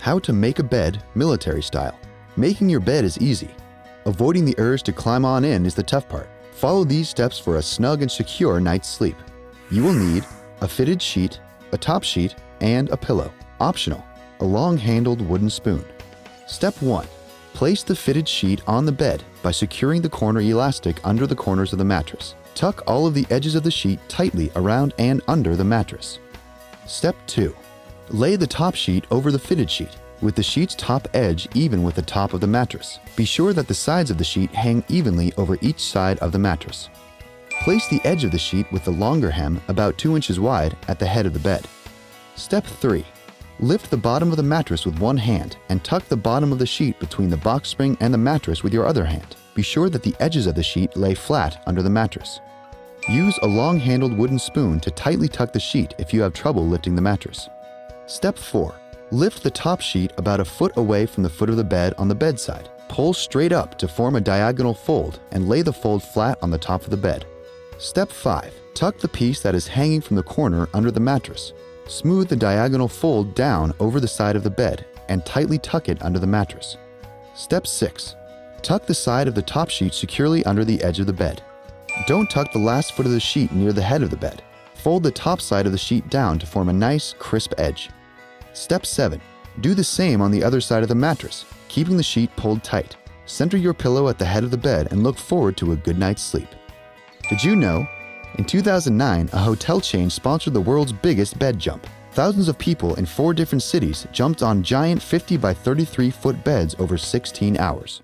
How to make a bed military style. Making your bed is easy. Avoiding the urge to climb on in is the tough part. Follow these steps for a snug and secure night's sleep. You will need a fitted sheet, a top sheet, and a pillow. Optional, a long-handled wooden spoon. Step 1. Place the fitted sheet on the bed by securing the corner elastic under the corners of the mattress. Tuck all of the edges of the sheet tightly around and under the mattress. Step 2. Lay the top sheet over the fitted sheet, with the sheet's top edge even with the top of the mattress. Be sure that the sides of the sheet hang evenly over each side of the mattress. Place the edge of the sheet with the longer hem, about 2 inches wide, at the head of the bed. Step 3. Lift the bottom of the mattress with one hand and tuck the bottom of the sheet between the box spring and the mattress with your other hand. Be sure that the edges of the sheet lay flat under the mattress. Use a long-handled wooden spoon to tightly tuck the sheet if you have trouble lifting the mattress. Step 4. Lift the top sheet about a foot away from the foot of the bed on the bedside. Pull straight up to form a diagonal fold and lay the fold flat on the top of the bed. Step 5. Tuck the piece that is hanging from the corner under the mattress. Smooth the diagonal fold down over the side of the bed and tightly tuck it under the mattress. Step 6. Tuck the side of the top sheet securely under the edge of the bed. Don't tuck the last foot of the sheet near the head of the bed. Fold the top side of the sheet down to form a nice, crisp edge. Step 7. Do the same on the other side of the mattress, keeping the sheet pulled tight. Center your pillow at the head of the bed and look forward to a good night's sleep. Did you know? In 2009, a hotel chain sponsored the world's biggest bed jump. Thousands of people in four different cities jumped on giant 50 by 33 foot beds over 16 hours.